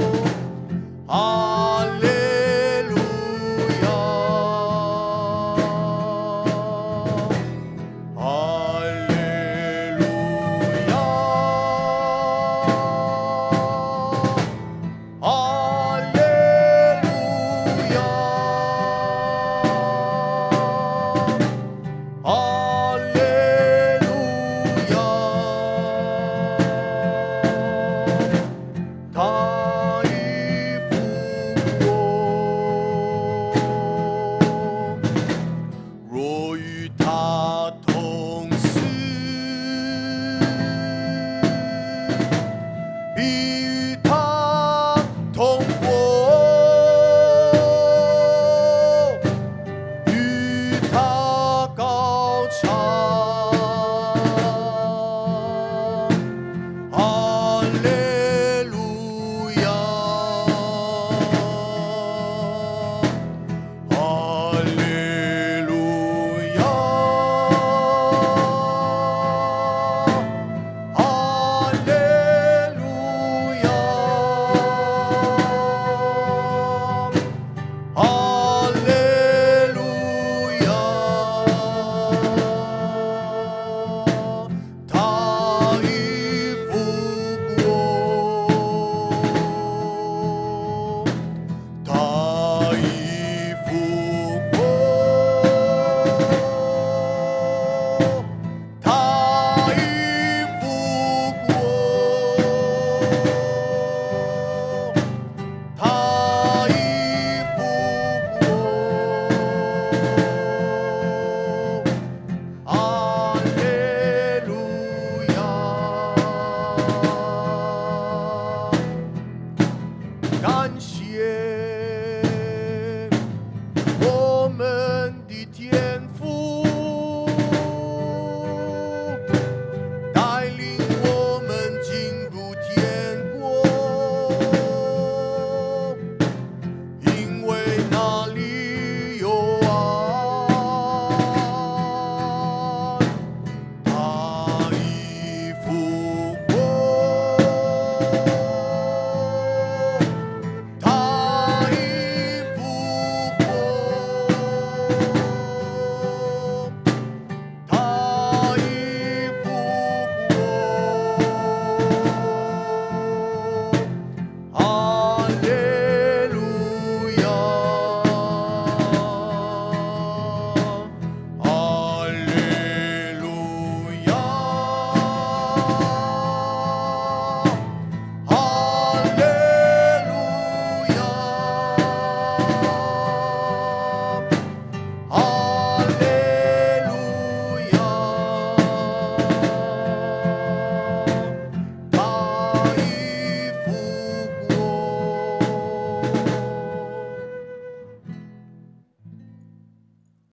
Hello. guitar.